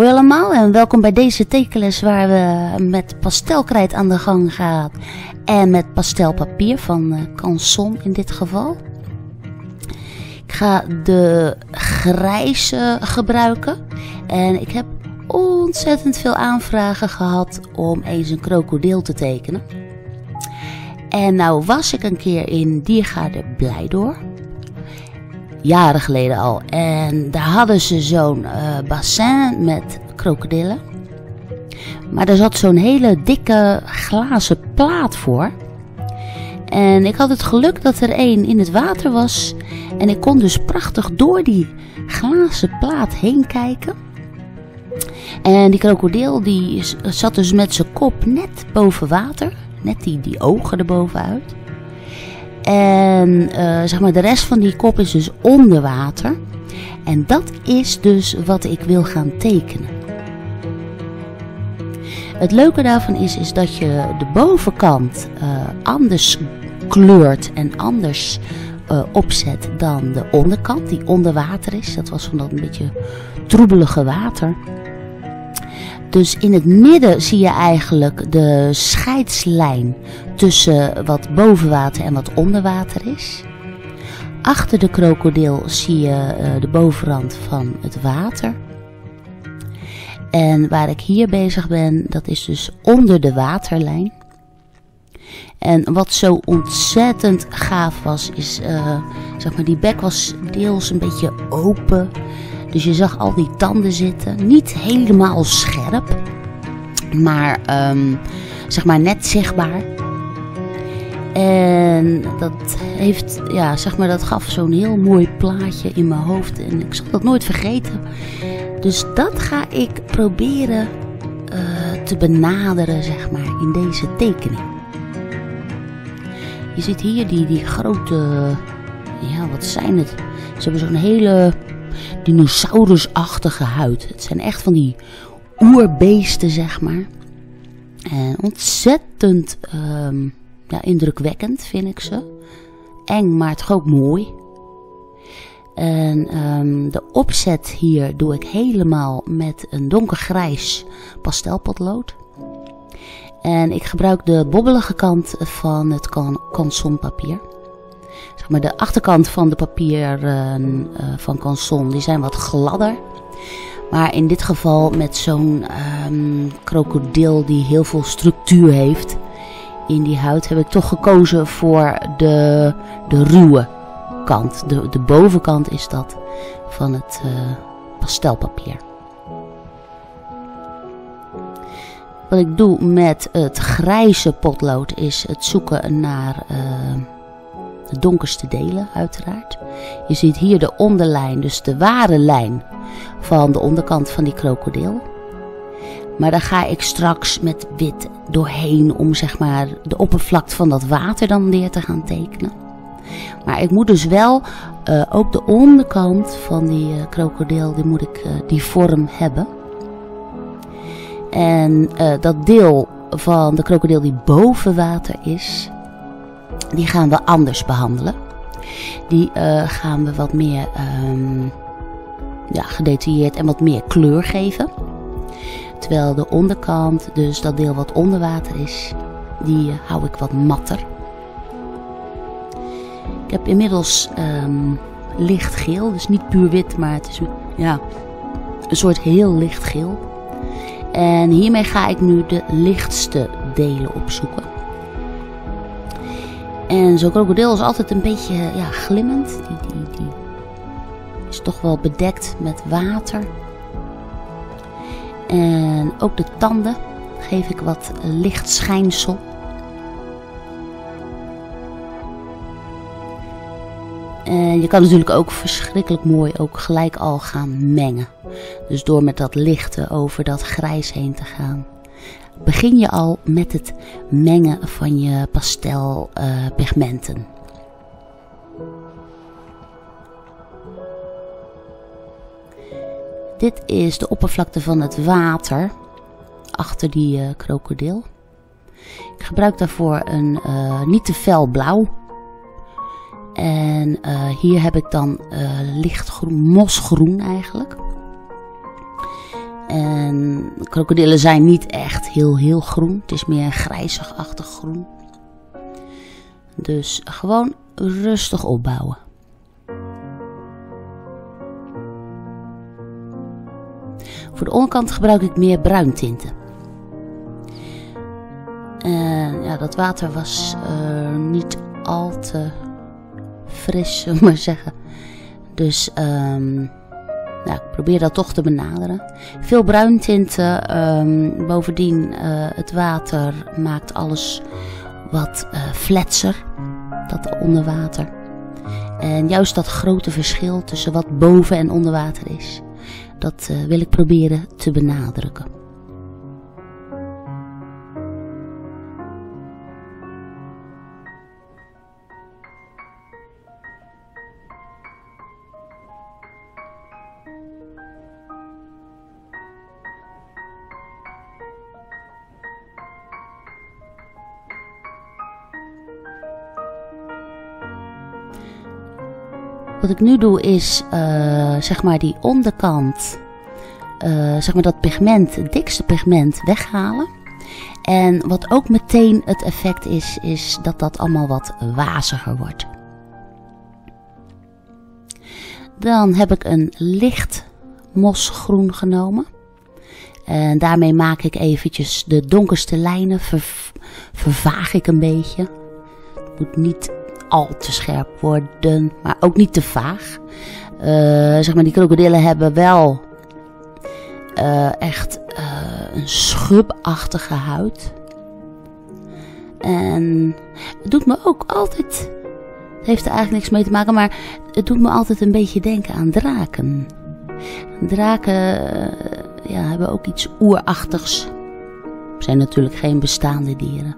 Hoi allemaal en welkom bij deze tekenles waar we met pastelkrijt aan de gang gaan en met pastelpapier van uh, Canson in dit geval. Ik ga de grijze gebruiken en ik heb ontzettend veel aanvragen gehad om eens een krokodil te tekenen. En nou was ik een keer in Diergaarde Blijdorp jaren geleden al. En daar hadden ze zo'n uh, bassin met krokodillen. Maar er zat zo'n hele dikke glazen plaat voor. En ik had het geluk dat er één in het water was. En ik kon dus prachtig door die glazen plaat heen kijken. En die krokodil die zat dus met zijn kop net boven water. Net die, die ogen erbovenuit. En uh, zeg maar, de rest van die kop is dus onder water. En dat is dus wat ik wil gaan tekenen. Het leuke daarvan is, is dat je de bovenkant uh, anders kleurt en anders uh, opzet dan de onderkant, die onder water is. Dat was van dat een beetje troebelige water. Dus in het midden zie je eigenlijk de scheidslijn tussen wat boven water en wat onder water is. Achter de krokodil zie je uh, de bovenrand van het water. En waar ik hier bezig ben, dat is dus onder de waterlijn. En wat zo ontzettend gaaf was, is, uh, zeg maar, die bek was deels een beetje open. Dus je zag al die tanden zitten. Niet helemaal scherp, maar um, zeg maar net zichtbaar. En dat heeft, ja, zeg maar, dat gaf zo'n heel mooi plaatje in mijn hoofd. En ik zal dat nooit vergeten. Dus dat ga ik proberen uh, te benaderen, zeg maar, in deze tekening. Je ziet hier die, die grote, ja, wat zijn het? Ze hebben zo'n hele dinosaurusachtige huid. Het zijn echt van die oerbeesten, zeg maar. En ontzettend um, ja, indrukwekkend vind ik ze. Eng, maar toch ook mooi. En um, de opzet hier doe ik helemaal met een donkergrijs pastelpotlood. En ik gebruik de bobbelige kant van het kansonpapier. Zeg maar de achterkant van de papieren uh, van Canson, die zijn wat gladder. Maar in dit geval met zo'n um, krokodil die heel veel structuur heeft in die huid, heb ik toch gekozen voor de, de ruwe kant. De, de bovenkant is dat van het uh, pastelpapier. Wat ik doe met het grijze potlood is het zoeken naar uh, de donkerste delen uiteraard. Je ziet hier de onderlijn, dus de ware lijn van de onderkant van die krokodil. Maar daar ga ik straks met wit doorheen om zeg maar de oppervlakte van dat water dan neer te gaan tekenen. Maar ik moet dus wel uh, ook de onderkant van die uh, krokodil, die moet ik uh, die vorm hebben. En dat deel van de krokodil die boven water is, die gaan we anders behandelen. Die gaan we wat meer um, ja, gedetailleerd en wat meer kleur geven. Terwijl de onderkant, dus dat deel wat onder water is, die hou ik wat matter. Ik heb inmiddels um, lichtgeel, dus niet puur wit, maar het is ja, een soort heel lichtgeel. En hiermee ga ik nu de lichtste delen opzoeken. En zo'n krokodil is altijd een beetje ja, glimmend. Die, die, die is toch wel bedekt met water. En ook de tanden geef ik wat lichtschijnsel. En je kan natuurlijk ook verschrikkelijk mooi ook gelijk al gaan mengen. Dus door met dat lichte over dat grijs heen te gaan. Begin je al met het mengen van je pastelpigmenten. Uh, Dit is de oppervlakte van het water achter die uh, krokodil. Ik gebruik daarvoor een niet te fel blauw. En hier heb ik dan lichtgroen, mosgroen eigenlijk. En krokodillen zijn niet echt heel heel groen. Het is meer een grijzigachtig groen. Dus gewoon rustig opbouwen. Voor de onderkant gebruik ik meer bruintinten. En ja, dat water was uh, niet al te fris, zullen maar zeggen. Dus um, nou, ik probeer dat toch te benaderen. Veel bruintinten. Um, bovendien, uh, het water maakt alles wat uh, fletser. Dat onder water. En juist dat grote verschil tussen wat boven en onder water is. Dat uh, wil ik proberen te benadrukken. Wat ik nu doe is uh, zeg maar die onderkant, uh, zeg maar dat pigment, het dikste pigment weghalen. En wat ook meteen het effect is, is dat dat allemaal wat waziger wordt. Dan heb ik een licht mosgroen genomen. En daarmee maak ik eventjes de donkerste lijnen, ver, vervaag ik een beetje. Het moet niet al te scherp worden, maar ook niet te vaag. Uh, zeg maar, die krokodillen hebben wel uh, echt uh, een schubachtige huid. En het doet me ook altijd, het heeft er eigenlijk niks mee te maken, maar het doet me altijd een beetje denken aan draken. Draken ja, hebben ook iets oerachtigs. Zijn natuurlijk geen bestaande dieren.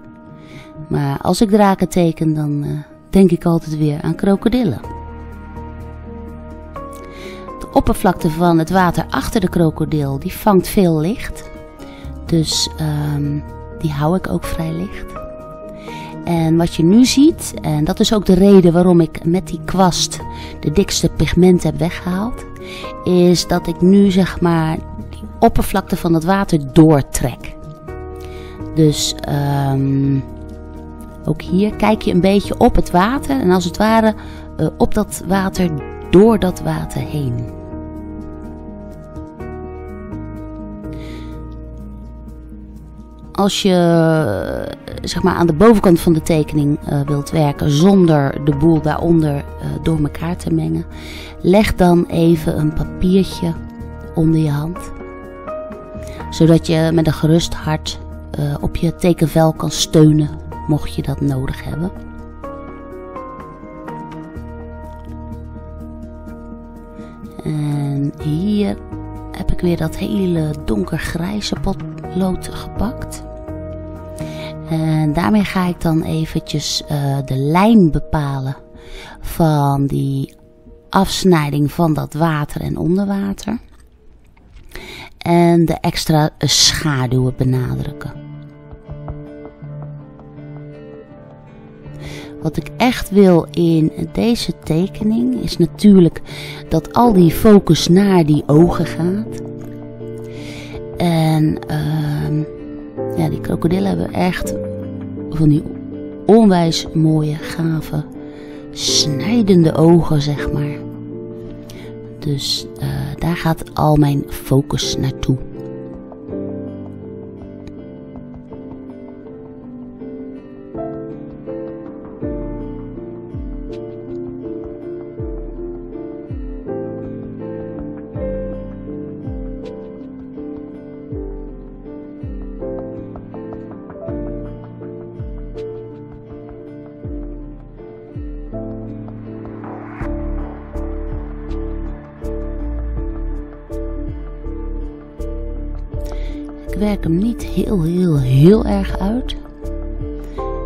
Maar als ik draken teken, dan denk ik altijd weer aan krokodillen. De oppervlakte van het water achter de krokodil die vangt veel licht. Dus um, die hou ik ook vrij licht. En wat je nu ziet, en dat is ook de reden waarom ik met die kwast de dikste pigment heb weggehaald, is dat ik nu zeg maar die oppervlakte van het water doortrek. Dus um, ook hier kijk je een beetje op het water en als het ware uh, op dat water, door dat water heen. Als je zeg maar, aan de bovenkant van de tekening uh, wilt werken zonder de boel daaronder door elkaar te mengen, leg dan even een papiertje onder je hand. Zodat je met een gerust hart op je tekenvel kan steunen mocht je dat nodig hebben. En hier heb ik weer dat hele donkergrijze potlood gepakt. En daarmee ga ik dan eventjes uh, de lijn bepalen van die afsnijding van dat water en onderwater. En de extra schaduwen benadrukken. Wat ik echt wil in deze tekening is natuurlijk dat al die focus naar die ogen gaat. En uh, ja, die krokodillen hebben echt van die onwijs mooie, gave, snijdende ogen, zeg maar. Dus uh, daar gaat al mijn focus naartoe. Werk hem niet heel, heel, heel erg uit.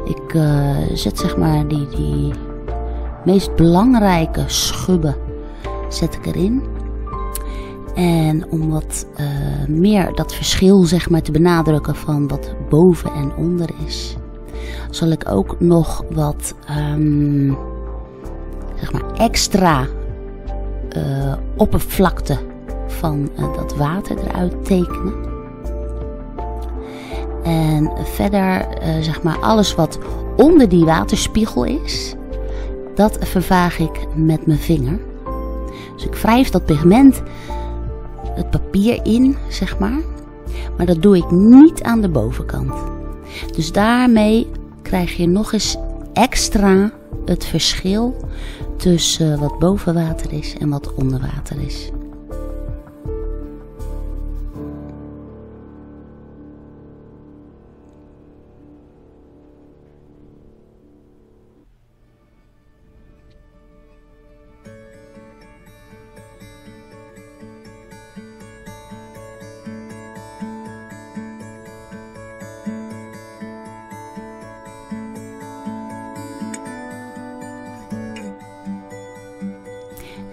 Ik uh, zet zeg maar die, die meest belangrijke schubben zet ik erin. En om wat uh, meer dat verschil zeg maar, te benadrukken van wat boven en onder is, zal ik ook nog wat um, zeg maar extra uh, oppervlakte van dat water eruit tekenen. En verder, zeg maar, alles wat onder die waterspiegel is, dat vervaag ik met mijn vinger. Dus ik wrijf dat pigment het papier in, zeg maar. Maar dat doe ik niet aan de bovenkant. Dus daarmee krijg je nog eens extra het verschil tussen wat boven water is en wat onder water is.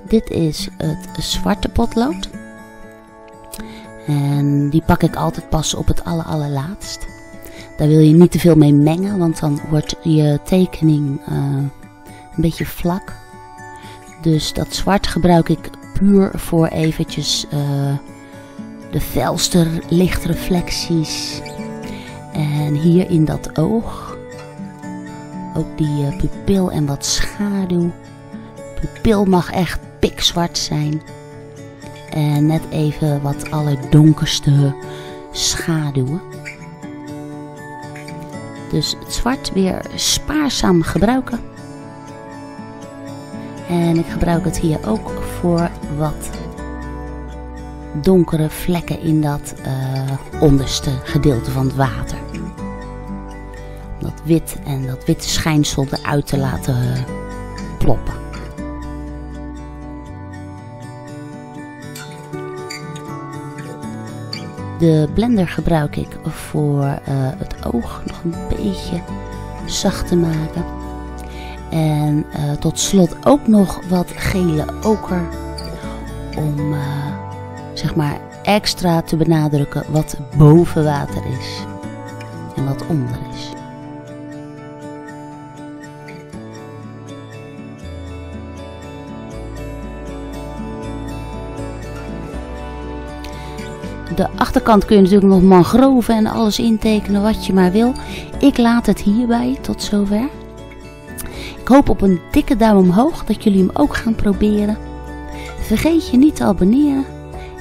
Dit is het zwarte potlood. En die pak ik altijd pas op het aller, allerlaatst. Daar wil je niet te veel mee mengen, want dan wordt je tekening uh, een beetje vlak. Dus dat zwart gebruik ik puur voor eventjes uh, de felste lichtreflecties. En hier in dat oog. Ook die uh, pupil en wat schaduw. Pupil mag echt pikzwart zijn. En net even wat allerdonkerste schaduwen. Dus het zwart weer spaarzaam gebruiken. En ik gebruik het hier ook voor wat donkere vlekken in dat uh, onderste gedeelte van het water. Om dat wit en dat witte schijnsel eruit te laten uh, ploppen. De blender gebruik ik voor uh, het oog nog een beetje zacht te maken. En uh, tot slot ook nog wat gele oker om uh, zeg maar extra te benadrukken wat boven water is en wat onder is. De achterkant kun je natuurlijk nog mangroven en alles intekenen wat je maar wil. Ik laat het hierbij tot zover. Ik hoop op een dikke duim omhoog dat jullie hem ook gaan proberen. Vergeet je niet te abonneren.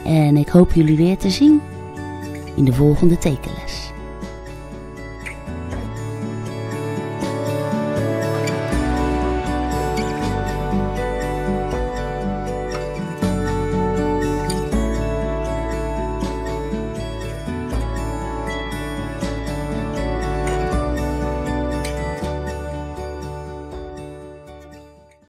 En ik hoop jullie weer te zien in de volgende tekenles.